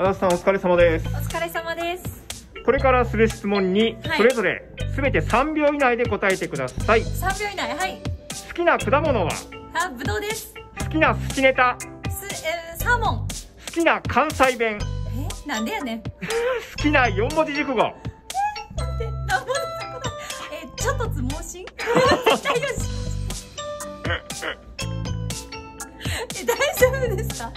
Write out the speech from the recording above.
足立さんお疲れ様ですお疲れ様です。これからする質問にはいそれぞれすべて3秒以内で答えてください、3秒以内、はい。好きな果物は？あ、ぶどうです。好きな寿司ネタ？す、えー、サーモン。好きな関西弁？え？なんでやねん。好きな4文字熟語？なんでなんでえー、ちょっとつ盲信？大丈夫で。え、大丈夫ですか？